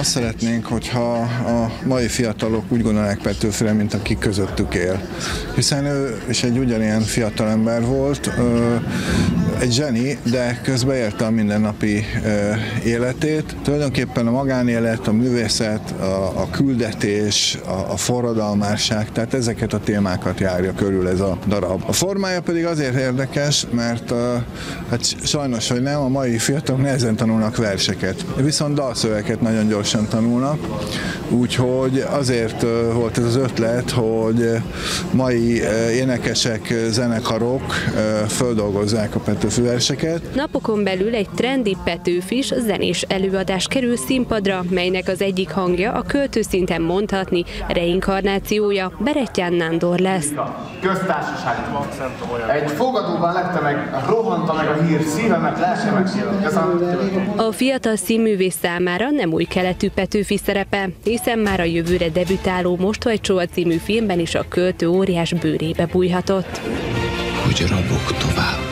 Azt szeretnénk, hogyha a mai fiatalok úgy gondolják Petőfire, mint aki közöttük él. Hiszen ő is egy ugyanilyen fiatalember volt, egy zseni, de közben élte a mindennapi életét. Tulajdonképpen a magánélet, a művészet, a, a küldetés, a, a forradalmárság, tehát ezeket a témákat járja körül ez a darab. A formája pedig azért érdekes, mert hát sajnos, hogy nem, a mai fiatalok nehezen tanulnak verseket, viszont dalszöveket nagyon gyorsan tanulnak, úgyhogy azért volt ez az ötlet, hogy mai énekesek, zenekarok földolgozzák a Petőfi verseket. Napokon belül egy trendi Petőfis zenés előadás kerül színpadra, melynek az egyik hangja a költő szinten mondhatni reinkarnációja Berettyán Nándor lesz. Egy fogadóban lette meg, rohanta meg a hír, szívemet, lelkemet A fiatal színművész számára nem új keletű Petőfi szerepe, hiszen már a jövőre debütáló Most vagy Csóa című filmben is a költő óriás bőrébe bújhatott. Hogy rabok tovább.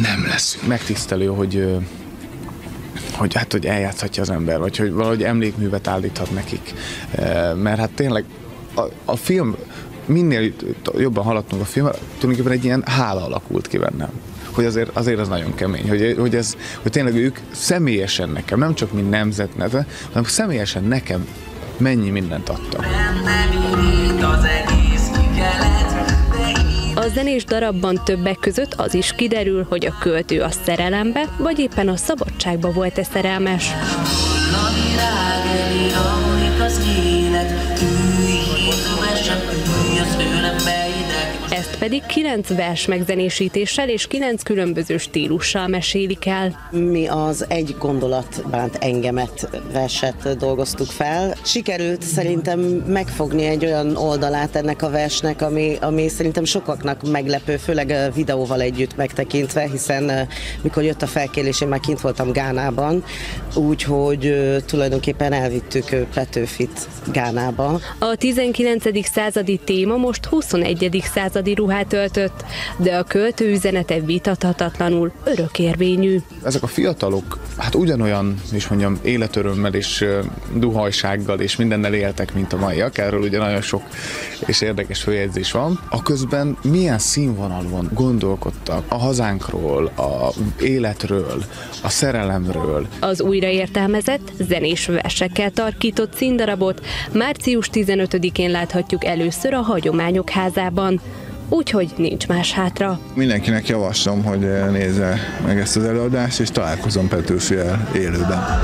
Nem lesz. Megtisztelő, hogy hogy hát, hogy eljátszhatja az ember, vagy hogy valahogy emlékművet állíthat nekik. Mert hát tényleg a, a film, minél jobban haladtunk a film, tulajdonképpen egy ilyen hála alakult ki bennem hogy azért, azért az nagyon kemény, hogy, hogy, ez, hogy tényleg ők személyesen nekem, nem csak mint nemzet neve, hanem személyesen nekem mennyi mindent adtak. a zenés darabban többek között az is kiderül, hogy a költő a szerelembe, vagy éppen a szabadságba volt-e szerelmes. Pedig kilenc vers megzenésítéssel és kilenc különböző stílussal mesélik el. Mi az egy gondolat bánt engemet verset dolgoztuk fel. Sikerült szerintem megfogni egy olyan oldalát ennek a versnek, ami, ami szerintem sokaknak meglepő, főleg videóval együtt megtekintve, hiszen mikor jött a felkérés, én már kint voltam Gánában, úgyhogy tulajdonképpen elvittük Petőfit Gánába. A 19. századi téma most 21. századi családi ruhát öltött, de a költő üzenete vitathatatlanul örökérvényű. Ezek a fiatalok hát ugyanolyan, is mondjam, életörömmel és duhajsággal és mindennel éltek, mint a maiak. Erről ugye nagyon sok és érdekes följegyzés van. A közben milyen színvonalon gondolkodtak a hazánkról, a életről, a szerelemről. Az újraértelmezett zenés versekkel tarkított színdarabot március 15-én láthatjuk először a Hagyományok házában úgyhogy nincs más hátra. Mindenkinek javaslom, hogy nézze meg ezt az előadást, és találkozom Petőfiel élőben.